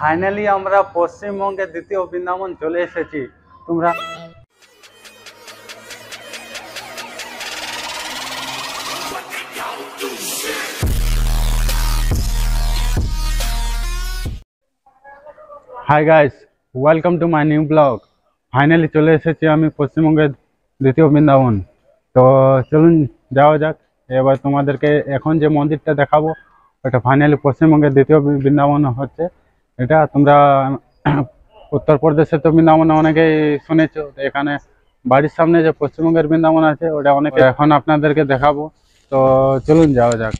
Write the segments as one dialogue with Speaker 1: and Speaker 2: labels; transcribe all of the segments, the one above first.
Speaker 1: Finally আমরা পশ্চিমবঙ্গের দ্বিতীয় বৃন্দাবন চলে এসেছি। তোমরা hi guys welcome to my new blog finally চলে এসেছি আমি পশ্চিমবঙ্গের দ্বিতীয় বৃন্দাবন। তো চলুন যাওয়া যাক। এবার তোমাদেরকে এখন যে মন্দিরটা দেখাবো, ওটা ফাইনালি পশ্চিমবঙ্গের দ্বিতীয় বৃন্দাবন হচ্ছে। এটা তোমরা উত্তরপ্রদেশে তো বৃন্দাবন অনেকেই শুনেছো, তো এখানে বাড়ির সামনে যে পশ্চিমবঙ্গের বৃন্দাবন আছে, ওটা অনেক এখন আপনাদেরকে দেখাবো। তো চলুন, যাওয়া যাক।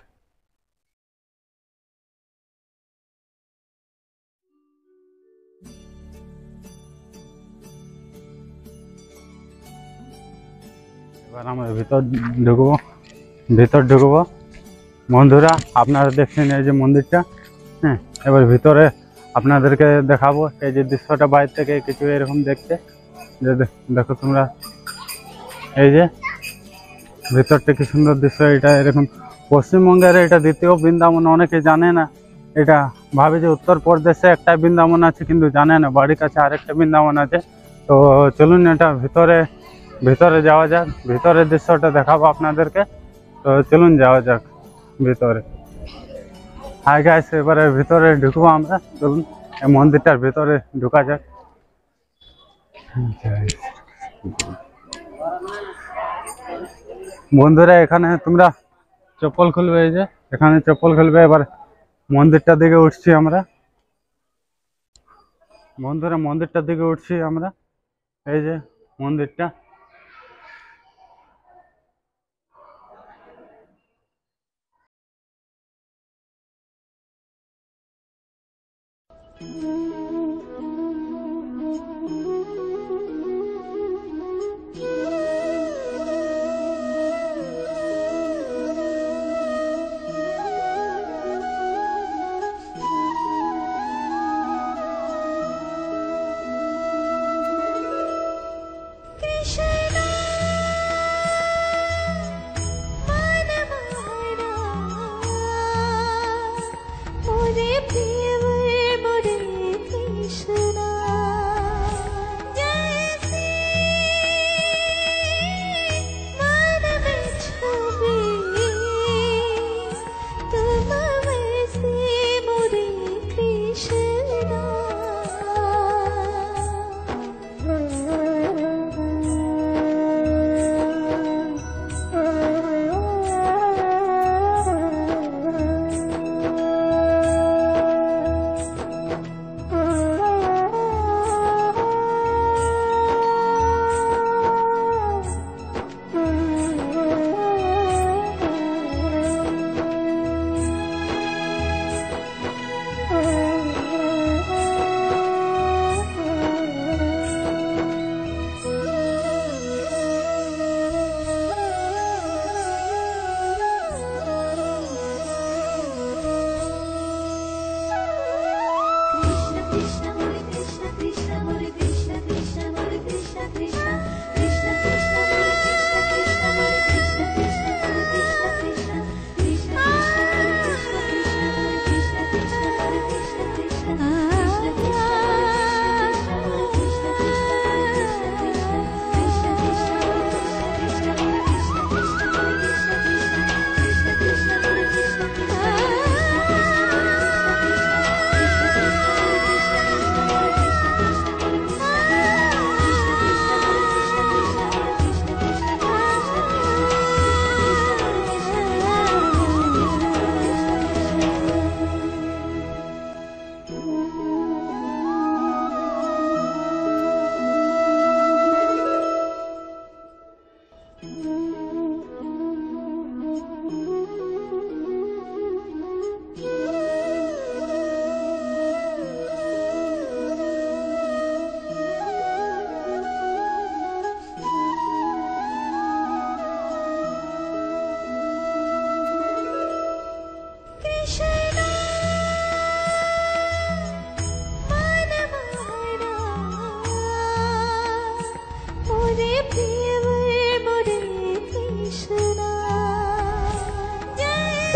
Speaker 1: এবার আমরা ভিতর ঢুকবো। ভিতর ঢুকবো। বন্ধুরা, আপনারা দেখছেন এই যে মন্দিরটা হ্যাঁ এবার ভিতরে আপনাদেরকে দেখাবো। এই যে দৃশ্যটা বাইরে থেকে কিছু এরকম দেখতে। যে দেখো তোমরা। এই যে ভিতরটা কি সুন্দর দৃশ্য, এটা এরকম পশ্চিমবঙ্গের এটা দ্বিতীয় বৃন্দাবন, অনেকে জানে না। এটা ভাবে যে উত্তরপ্রদেশে একটা বৃন্দাবন আছে, কিন্তু জানে না। বাড়ির কাছে আরেকটা বৃন্দাবন আছে। তো চলুন এটা ভিতরে ভিতরে যাওয়া যাক। ভিতরের দৃশ্যটা দেখাবো আপনাদেরকে। তো চলুন যাওয়া যাক ভিতরে। হাই গাইস এবারে ভিতরে ঢুকবো আমরা। চলুন, এই মন্দিরটার ভিতরে ঢুকা যাক। বন্ধুরা, এখানে তোমরা চপ্পল খুলবে এই যে, এখানে চপ্পল খুলবে। এবার মন্দিরটার দিকে উঠছি আমরা। বন্ধুরা, মন্দিরটার দিকে উঠছি আমরা। এই যে মন্দিরটা।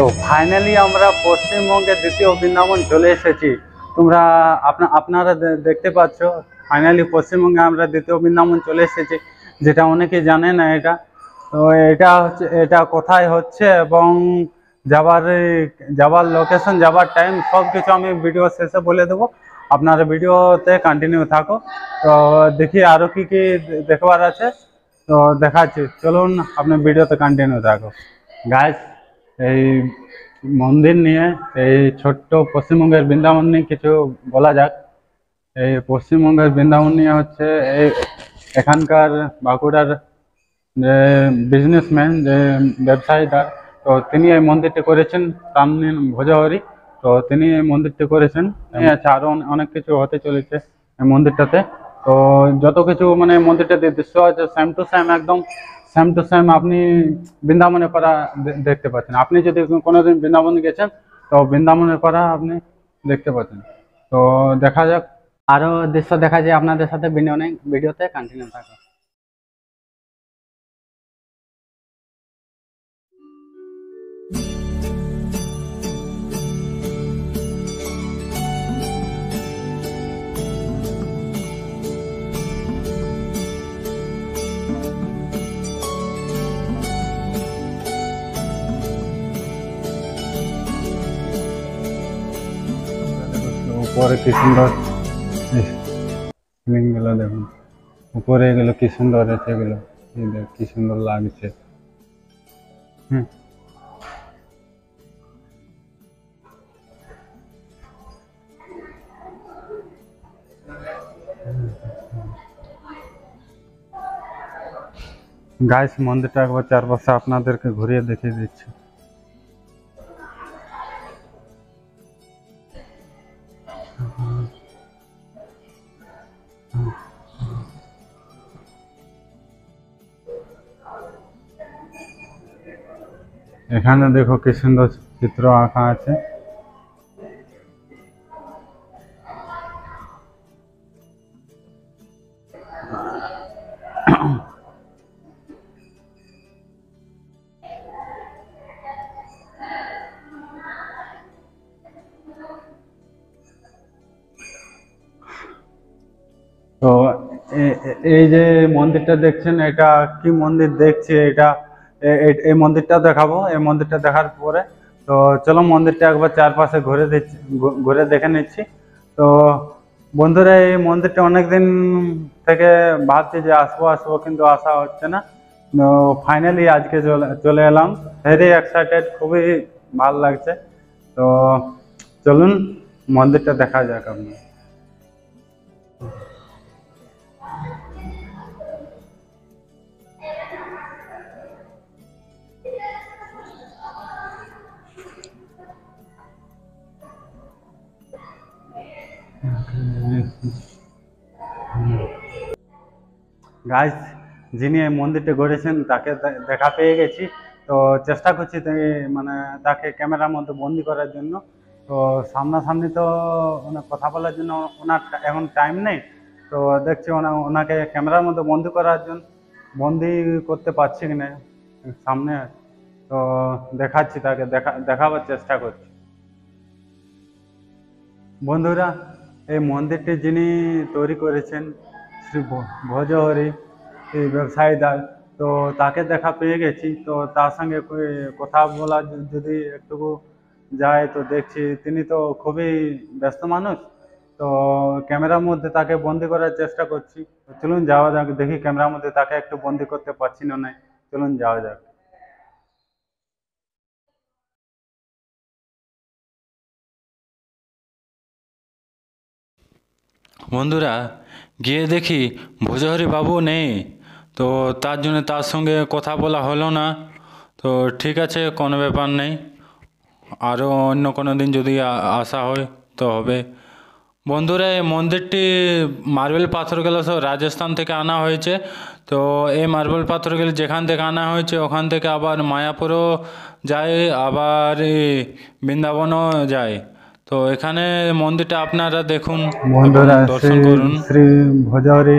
Speaker 1: তো ফাইনালি আমরা পশ্চিমবঙ্গের দ্বিতীয় বৃন্দাবন চলে এসেছি। তোমরা আপনা, আপনারা দেখতে পাচ্ছ ফাইনালি পশ্চিমবঙ্গে আমরা দ্বিতীয় বৃন্দাবন চলে এসেছি, যেটা অনেকে জানে না এটা। তো এটা হচ্ছে, এটা কোথায় হচ্ছে এবং যাবার যাবার লোকেশন যাবার টাইম সব কিছু আমি ভিডিও শেষে বলে দেবো। আপনারা ভিডিওতে কন্টিনিউ থাকো। তো দেখি আরও কি কি দেখবার আছে। তো দেখাচ্ছি। চলুন, আপনি ভিডিওতে কন্টিনিউ থাকো। গাছ এই মন্দির নিয়ে, এই ছোট্ট পশ্চিমবঙ্গের বৃন্দাবন নিয়ে কিছু বলা যাক। এই পশ্চিমবঙ্গের বৃন্দাবন নিয়ে হচ্ছে, এই এখানকার বাঁকুড়ার যে বিজনেসম্যান যে ব্যবসায়ীদার তো তিনি এই মন্দিরটি করেছেন তার ভোজাহরি। তো তিনি এই মন্দিরটি করেছেন। আছে আরও অনেক কিছু হতে চলেছে এই মন্দিরটাতে। তো যত কিছু মানে মন্দিরটাতে দৃশ্য আছে সেম টু সেম একদম সেম টু সেম আপনি বৃন্দাবনের পাড়া দেখতে পাচ্ছেন। আপনি যদি কোনোদিন বৃন্দাবন গেছেন, তো বৃন্দাবনের পাড়া আপনি দেখতে পাচ্ছেন। তো দেখা যাক। আরও দৃশ্য দেখা যায় আপনাদের সাথে ভিডিও ভিডিওতে কন্টিনিউ থাকো উপরে কি সুন্দর? দেখুন। উপরে এগুলো কি সুন্দর আছে এগুলো? কি সুন্দর লাগছে। হুম। গাইস মন্দিরটা একবার চারপাশে আপনাদেরকে ঘুরিয়ে দেখিয়ে দিচ্ছি। এখানে দেখো কি সুন্দর চিত্র আঁকা আছে। তো এই যে মন্দিরটা দেখছেন, এটা কি মন্দির দেখছে? এটা এই মন্দিরটা দেখাবো। এই মন্দিরটা দেখার পরে, তো চলো মন্দিরটা একবার চারপাশে ঘুরে ঘুরে দেখে নিচ্ছি। তো বন্ধুরা, এই মন্দিরটা অনেকদিন থেকে ভাবছি যে আসব আসব কিন্তু আসা হচ্ছে না। তো ফাইনালি আজকে চলে এলাম। ভেরি এক্সাইটেড খুবই ভালো লাগছে। তো চলুন, মন্দিরটা দেখা যাক আপনার গাইস যিনি এই মন্দিরটা গড়েছেন, তাকে দেখা পেয়ে গেছি। তো চেষ্টা করছি মানে তাকে ক্যামেরার মধ্যে বন্দি করার জন্য। তো সামনাসামনি তো কথা বলার জন্য ওনার এখন টাইম নেই। তো দেখছি ওনা, ওনাকে ক্যামেরার মধ্যে বন্দি করার জন্য বন্দি করতে পারছি কি না সামনে। তো দেখাচ্ছি তাকে, দেখা, দেখাবার চেষ্টা করছি। বন্ধুরা এই মন্দিরটি যিনি তৈরি করেছেন শ্রী ভজহরি, এই ব্যবসায়ীদার তো তাকে দেখা পেয়ে গেছি। তো তার সঙ্গে কথা বলা যদি একটুকু যায় তো দেখছি তিনি তো খুবই ব্যস্ত মানুষ। তো ক্যামেরার মধ্যে তাকে বন্দি করার চেষ্টা করছি। চলুন যাওয়া যাক, দেখি ক্যামেরার মধ্যে তাকে একটু বন্দি করতে পারছি না নাই। চলুন যাওয়া যাক।
Speaker 2: বন্ধুরা, গিয়ে দেখি ভোজহরি বাবু নেই। তো তার জন্য তার সঙ্গে কথা বলা হলো না। তো ঠিক আছে, কোনো ব্যাপার নেই। আরও অন্য কোনো দিন যদি আসা হয় তো হবে। বন্ধুরা, এই মন্দিরটি মার্বেল পাথরগুলো সব রাজস্থান থেকে আনা হয়েছে। তো এই মার্বেল পাথরগুলো যেখান থেকে আনা হয়েছে, ওখান থেকে আবার মায়াপুরও যায়, আবার বৃন্দাবনও যায়। তো এখানে মন্দিরটা আপনারা দেখুন
Speaker 1: বন্ধুরা
Speaker 2: দর্শন
Speaker 1: শ্রী
Speaker 2: করুন।
Speaker 1: শ্রী ভজহরি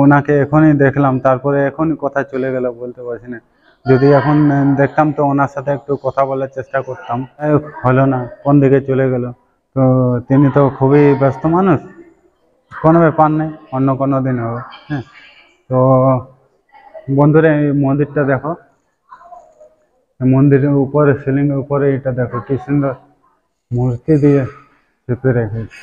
Speaker 1: ওনাকে এখনই দেখলাম তারপরে এখনই কথা চলে গেল বলতে পারছি না। যদি এখন দেখতাম তো ওনার সাথে একটু কথা বলার চেষ্টা করতাম। হলো না কোন দিকে চলে গেল? তো তিনি তো খুবই ব্যস্ত মানুষ কোনো ব্যাপার নেই অন্য কোনো দিন হবে হ্যাঁ। তো বন্ধুরা এই মন্দিরটা দেখো। মন্দিরের উপরে সিলিং উপরে এটা দেখো কি সুন্দর। মূর্তি দিয়ে চেপে রেখেছে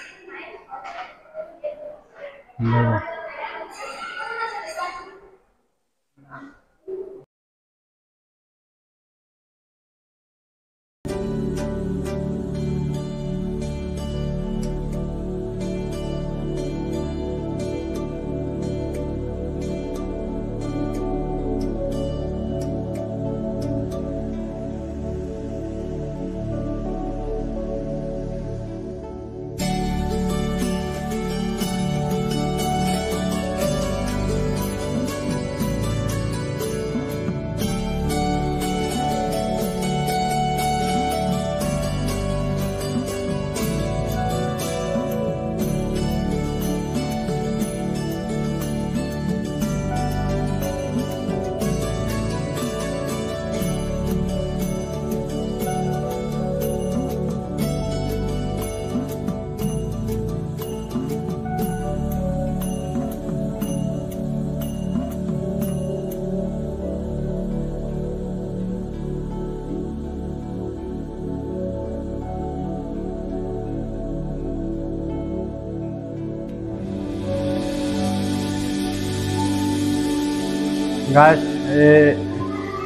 Speaker 1: গাছ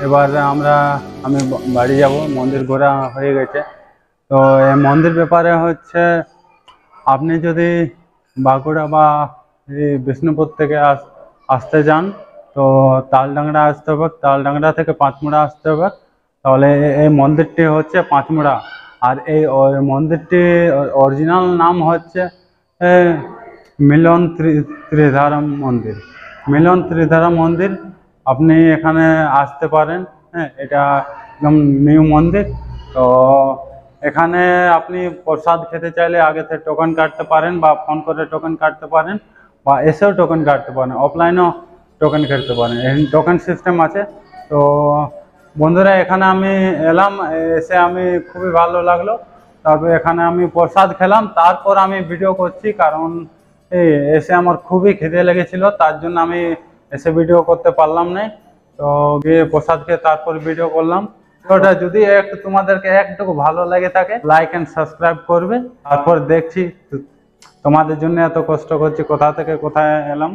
Speaker 1: এবার আমরা, আমি বাড়ি যাব, মন্দির ঘোরা হয়ে গেছে। তো এই মন্দির ব্যাপারে হচ্ছে, আপনি যদি বাঁকুড়া বা বিষ্ণুপুর থেকে আস- আসতে যান তো তালডাংরা আসতে হবে। তালডাংরা থেকে পাঁচমুড়া আসতে হবে। তাহলে এই মন্দিরটি হচ্ছে পাঁচমুড়া। আর এই মন্দিরটি অরিজিনাল নাম হচ্ছে মিলন ত্রি- ত্রিধারাম মন্দির। মিলন ত্রিধারাম মন্দির আপনি এখানে আসতে পারেন হ্যাঁ এটা একদম নিউ মন্দির। তো এখানে আপনি প্রসাদ খেতে চাইলে আগে থেকে টোকন কাটতে পারেন বা ফোন করে টোকন কাটতে পারেন বা এসেও টোকন কাটতে পারেন অফলাইনেও টোকন কাটতে পারেন। টোকন সিস্টেম আছে। তো বন্ধুরা, এখানে আমি এলাম, এসে আমি খুবই ভালো লাগল। তারপর এখানে আমি প্রসাদ খেলাম, তারপর আমি ভিডিও করছি, কারণ এসে আমার খুবই খিদে লেগেছিল, তার জন্য আমি এসে ভিডিও করতে পারলাম না। তো গিয়ে প্রসাদ খেয়ে তারপর ভিডিও করলাম। ওটা যদি একটু তোমাদেরকে একটু ভালো লেগে থাকে লাইক এন্ড সাবস্ক্রাইব করবে। তারপর দেখছি তোমাদের জন্য এত কষ্ট করছি, কোথা থেকে কোথায় এলাম।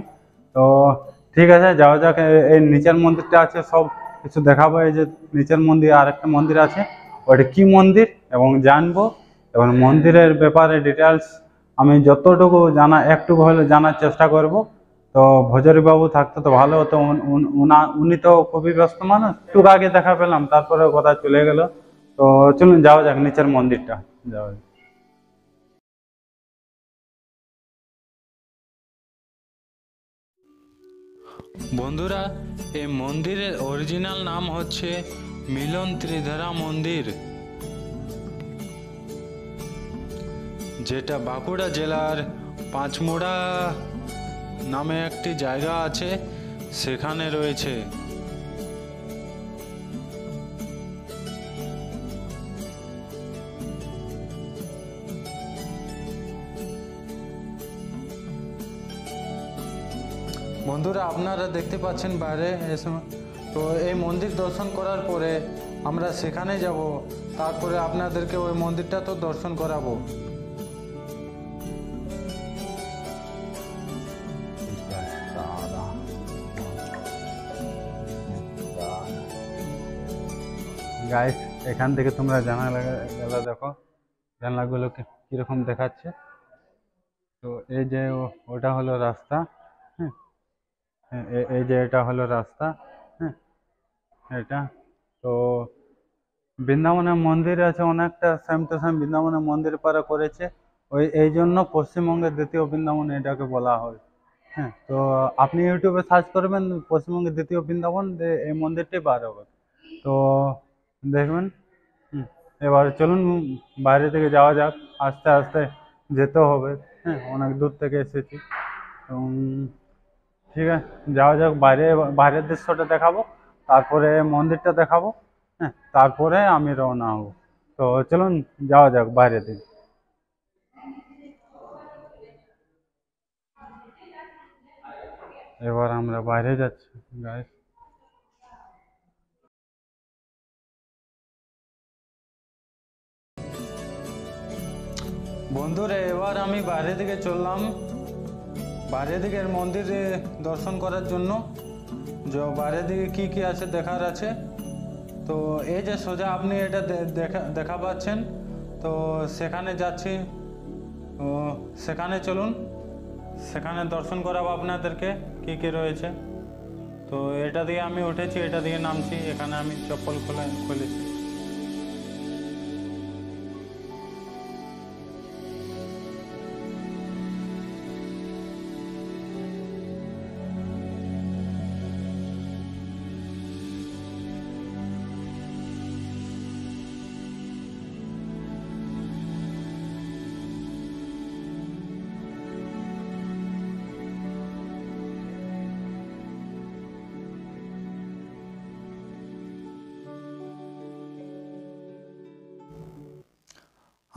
Speaker 1: তো ঠিক আছে, যাওয়া যাক এই নিচের মন্দিরটা আছে, সব কিছু দেখাবো। এই যে নিচের মন্দির আর একটা মন্দির আছে। ওটা কি মন্দির? এবং জানব। এবং মন্দিরের ব্যাপারে ডিটেলস আমি যতটুকু জানা, একটুকু হলে জানার চেষ্টা করব। তো ভজরি বাবু থাকতো তো ভালো হতো, উন- তো খুবই ব্যস্ত মানুষ। একটু আগে দেখা পেলাম, তারপরে কথা চলে গেল। তো চলুন, যাওয়া যাক নিচের মন্দিরটা। যাওয়া যাক।
Speaker 2: বন্ধুরা এই মন্দিরের অরিজিনাল নাম হচ্ছে মিলন ত্রিধারা মন্দির। যেটা বাঁকুড়া জেলার পাঁচমোড়া নামে একটি জায়গা আছে, সেখানে রয়েছে। বন্ধুরা, আপনারা দেখতে পাচ্ছেন বাইরে তো এই মন্দির দর্শন করার পরে আমরা সেখানে যাব, তারপরে আপনাদেরকে ওই মন্দিরটা তো দর্শন করাবো।
Speaker 1: গাইস এখান থেকে তোমরা জানালা দেখো। জানলাগুলো কি- কীরকম দেখাচ্ছে? তো এই যে ওটা হলো রাস্তা হ্যাঁ? এ- এই যে এটা হলো রাস্তা হ্যাঁ? এটা, তো বৃন্দাবনের মন্দির আছে অনেকটা সেম টু সেম বৃন্দাবনের মন্দির পারা করেছে। ওই, এই জন্য পশ্চিমবঙ্গের দ্বিতীয় বৃন্দাবন এটাকে বলা হয় হ্যাঁ? তো আপনি ইউটিউবে সার্চ করবেন, পশ্চিমবঙ্গের দ্বিতীয় বৃন্দাবন এই মন্দিরটি বার হবে। তো দেখবেন? এবার চলুন, বাইরে থেকে যাওয়া যাক। আস্তে আস্তে যেতে হবে। হ্যাঁ অনেক দূর থেকে এসেছি। এবং ঠিক আছে, যাওয়া যাক। বাইরে, বাইরের দৃশ্যটা দেখাবো। তারপরে মন্দিরটা দেখাবো। হ্যাঁ তারপরে আমি রওনা হব। তো চলুন, যাওয়া যাক বাইরে দিকে। এবার আমরা বাইরে যাচ্ছি গাইস
Speaker 2: বন্ধুরা, এবার আমি বাইরে দিকে চললাম। বাইরে দিকের মন্দিরে দর্শন করার জন্য। যে বাইরে দিকে কি কি আছে দেখার আছে? তো এই যে সোজা আপনি এটা দেখা দেখা পাচ্ছেন, তো সেখানে যাচ্ছি। সেখানে চলুন। সেখানে দর্শন করাবো আপনাদেরকে কি কি রয়েছে। তো এটা দিয়ে আমি উঠেছি, এটা দিয়ে নামছি, এখানে আমি চপ্পল খুলে খুলেছি।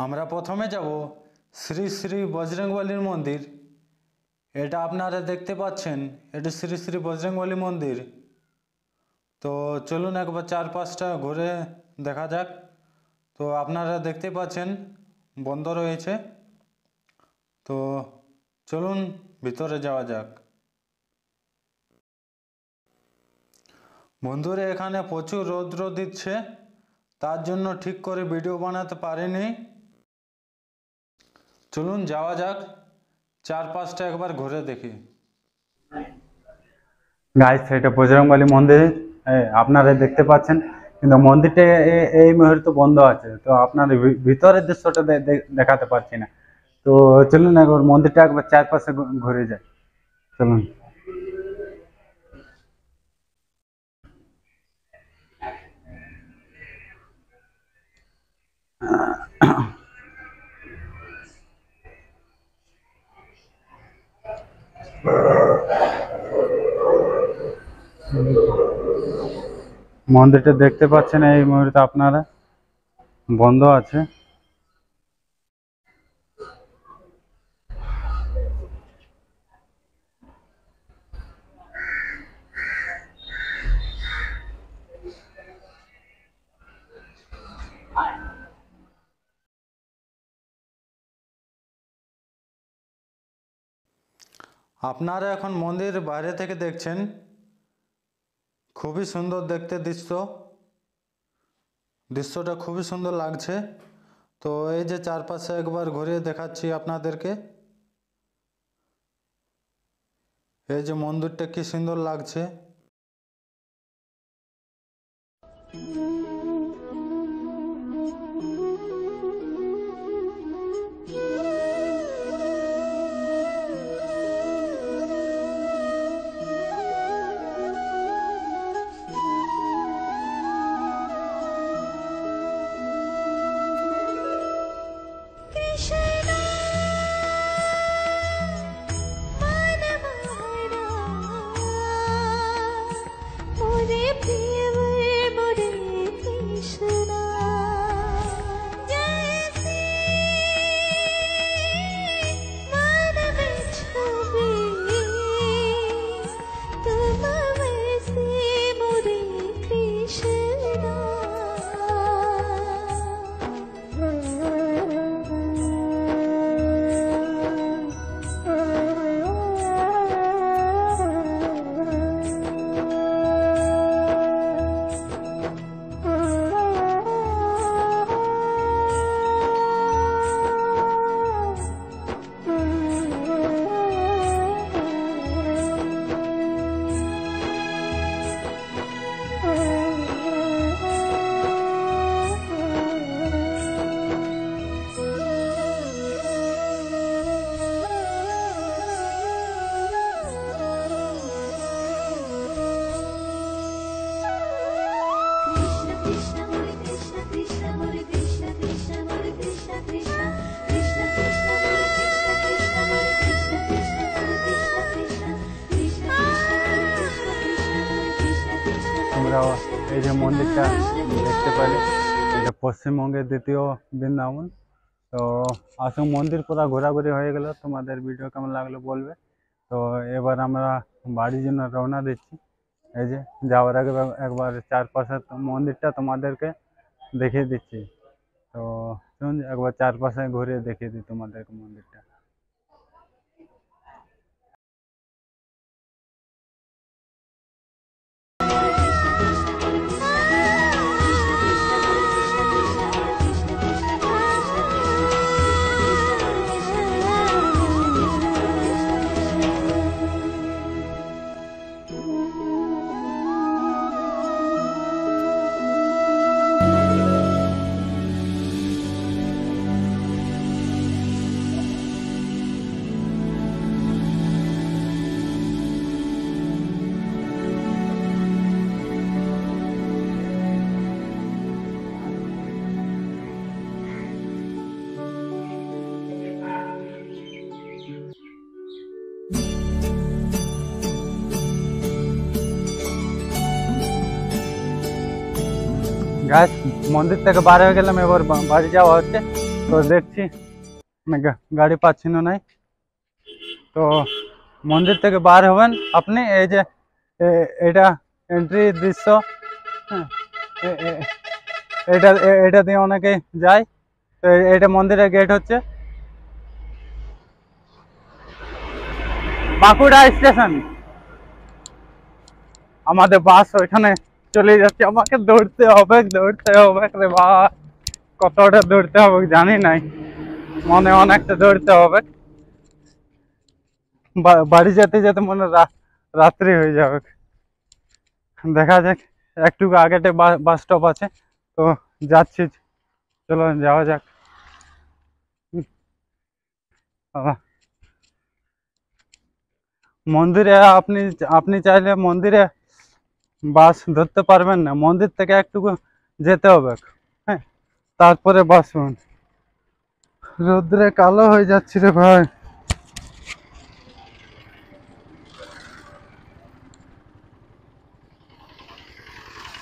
Speaker 2: আমরা প্রথমে যাব শ্রী শ্রী বজরংবলীর মন্দির। এটা আপনারা দেখতে পাচ্ছেন, এটা শ্রী শ্রী বজরংবলী মন্দির। তো চলুন একবার চার পাঁচটা ঘুরে দেখা যাক। তো আপনারা দেখতে পাচ্ছেন, বন্ধ রয়েছে। তো চলুন ভিতরে যাওয়া যাক। বন্ধুরা, এখানে প্রচুর রৌদ্র দিচ্ছে। তার জন্য ঠিক করে ভিডিও বানাতে পারিনি। চলুন যাওয়া যাক, চারপাশটা একবার ঘুরে দেখি।
Speaker 1: গাইস এটা বজরংবলী মন্দির। আপনারা দেখতে পাচ্ছেন, কিন্তু মন্দিরটা এই মুহূর্তে বন্ধ আছে, তো আপনার ভিতরের দৃশ্যটা দেখাতে পারছি না। তো চলুন একবার মন্দিরটা একবার চারপাশে ঘুরে যায় চলুন। মন্দিরটা দেখতে পাচ্ছেন এই মুহূর্তে আপনারা। বন্ধ আছে।
Speaker 2: আপনারা এখন মন্দির বাইরে থেকে দেখছেন। খুবই সুন্দর দেখতে দৃশ্য। দৃশ্যটা খুবই সুন্দর লাগছে। তো এই যে চারপাশে একবার ঘুরিয়ে দেখাচ্ছি আপনাদেরকে। এই যে মন্দিরটা কি সুন্দর লাগছে।
Speaker 1: তোমরা এই যে মন্দিরটা দেখতে পেলে এটা পশ্চিমবঙ্গের দ্বিতীয় বৃন্দাবন। তো আসুন, মন্দির পুরো ঘোরাঘুরি হয়ে গেল, তোমাদের ভিডিও কেমন লাগল বলবে। তো এবার আমরা বাড়ির জন্য রওনা দিচ্ছি। এই যে যাওয়ার আগে একবার- চারপাশে মন্দিরটা তোমাদেরকে দেখিয়ে দিচ্ছি। তো চলুন, একবার চারপাশে ঘুরে দেখিয়ে দিই তোমাদেরকে মন্দিরটা। গাছ, মন্দির থেকে বার হয়ে গেলাম, এবার বাড়ি যাওয়া হচ্ছে। তো দেখছি না গা- গাড়ি পাচ্ছি না নাই। তো মন্দির থেকে বার হবেন আপনি, এই যে এটা এন্ট্রি দৃশ্য হ্যাঁ এটা এটা দিয়ে অনেকে যায়। তো এটা মন্দিরের গেট হচ্ছে। বাঁকুড়া স্টেশন। আমাদের বাস ওইখানে চলে যাচ্ছে, আমাকে দৌড়তে হবে দৌড়তে হবে রে ভাই কতটা দৌড়তে হবে জানি নাই। মনে অনেকটা দৌড়তে হবে। বাড়ি যেতে যেতে মনে রাত্রি হয়ে যাবে। দেখা যাক, একটু আগেতে বাস স্টপ আছে, তো যাচ্ছি। চলো, যাওয়া যাক। মন্দিরে আপনি আপনি চাইলে মন্দিরে বাস ধরতে পারবেন না। মন্দির থেকে একটু যেতে হবে। হ্যাঁ তারপরে বাস রোদ্রে কালো হয়ে যাচ্ছে রে ভাই।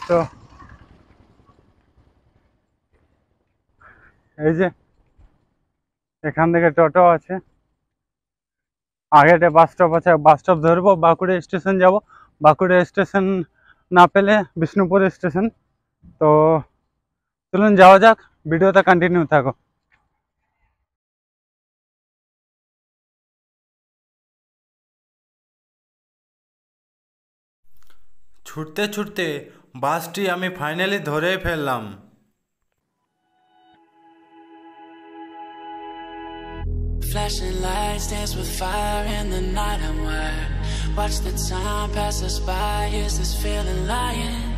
Speaker 1: তো, এই যে, এখান থেকে টোটো আছে। আগেটা বাস স্টপ আছে। বাস স্টপ ধরবো, বাঁকুড়া স্টেশন যাব। বাঁকুড়া স্টেশন না পেলে বিষ্ণুপুর স্টেশন। তো চলুন যাওয়া যাক ভিডিওটা কন্টিনিউ থাকো।
Speaker 2: ছুটতে ছুটতে বাসটি আমি ফাইনালি ধরেই ফেললাম।
Speaker 3: Flashing lights dance with fire in the night I'm wired. Watch the time pass us by, is this feeling lying?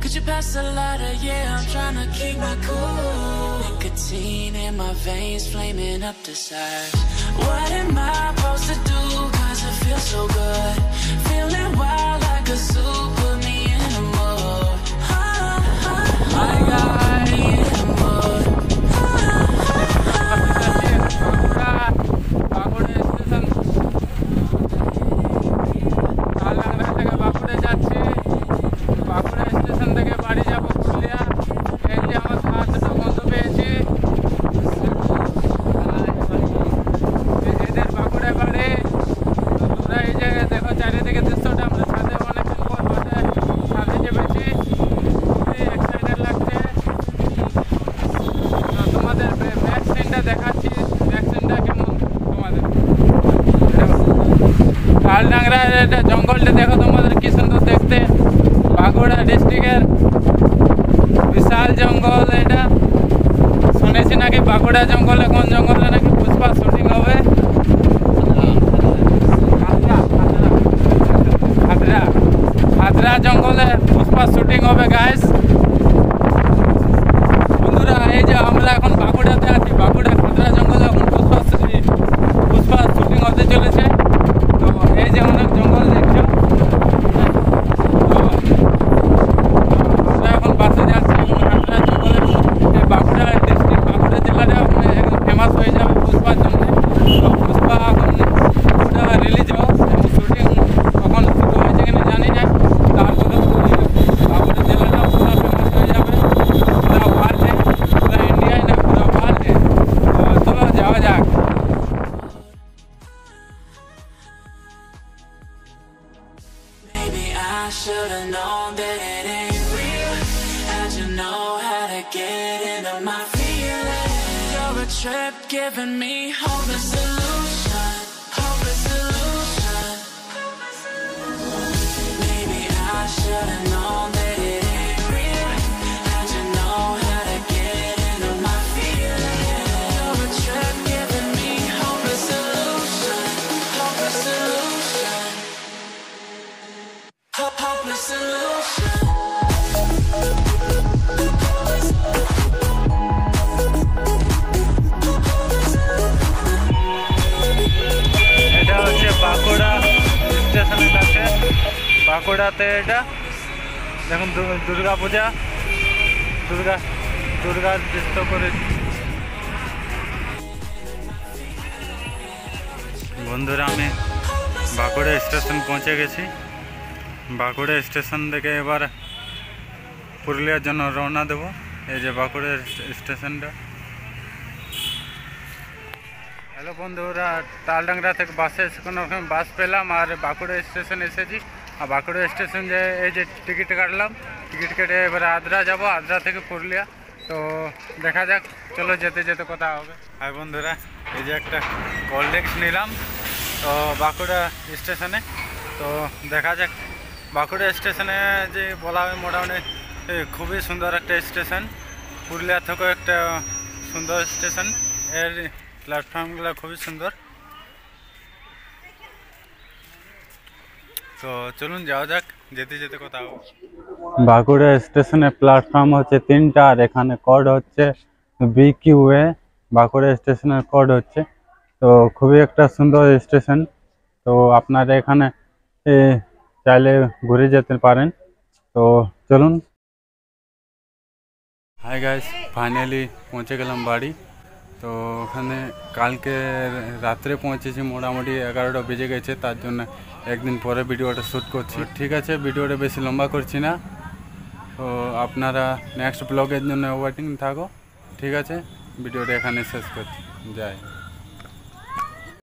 Speaker 3: Could you pass the lighter? Yeah, I'm trying to keep my cool Nicotine in my veins, flaming up desires What am I supposed to do? Cause it feels so good Feeling wild like a zoo, put me in a mood Ah, ah, I got me
Speaker 1: এটা জঙ্গলটা দেখো তোমাদের কি সুন্দর দেখতে। বাঁকুড়া ডিস্ট্রিক্টের বিশাল জঙ্গল এটা। শুনেছি নাকি বাঁকুড়া জঙ্গলে, কোন জঙ্গলে নাকি পুষ্পা শুটিং হবে? খাদরা খাদরা জঙ্গলে পুষ্পা শুটিং হবে গাইস বন্ধুরা, এই যে আমরা এখন বাঁকুড়াতে আছি, বাঁকুড়া খাতড়া জঙ্গলে এখন পুষ্পা শু- পুষ্পা শুটিং হতে চলেছে।
Speaker 2: বাঁকুড়াতে এটা। দেখুন দুর্গা পূজা। দুর্গা দুর্গার দৃশ্য করে। বন্ধুরা, আমি বাঁকুড়া স্টেশন পৌঁছে গেছি। বাঁকুড়া স্টেশন থেকে এবার পুরুলিয়ার জন্য রওনা দেব। এই যে বাঁকুড়া স্টেশনটা। হ্যালো বন্ধুরা, তালডাংরা থেকে বাসে কোনো বাস পেলাম আর বাঁকুড়া স্টেশন এসেছি। বাঁকুড়া স্টেশন যে এই যে টিকিট কাটলাম, টিকিট কেটে এবারে আদ্রা যাব, আদ্রা থেকে পুরুলিয়া। তো দেখা যাক, চলো যেতে যেতে কথা হবে। হাই বন্ধুরা, এই যে একটা কোল্ড নিলাম, তো বাঁকুড়া স্টেশনে। তো দেখা যাক, বাঁকুড়া স্টেশনে যে বলা হয় মোটামুটি খুবই সুন্দর একটা স্টেশন। পুরুলিয়া থেকেও একটা সুন্দর স্টেশন। এর প্ল্যাটফর্মগুলো খুবই সুন্দর। তো চলুন যাওয়া যাক যেতে যেতে কোথাও বাঁকুড়া স্টেশনে প্ল্যাটফর্ম হচ্ছে তিনটা আর এখানে কোড হচ্ছে বি কিউ এ বাঁকুড়া স্টেশনের কোড হচ্ছে তো খুবই একটা সুন্দর স্টেশন তো আপনারা এখানে এ, চাইলে ঘুরে যেতে পারেন তো চলুন হাই গাইস ফাইনালি পৌঁছে গেলাম বাড়ি তো ওখানে কালকে রাত্রে পৌঁছেছি মোটামুটি এগারোটা বেজে গেছে তার জন্য একদিন পরে ভিডিওটা শ্যুট করছি। ঠিক আছে, ভিডিওটা বেশি লম্বা করছি না। তো আপনারা নেক্সট ব্লগের জন্য ওয়েটিং থাকো। ঠিক আছে, ভিডিওটা এখানে শেষ করছি। যাই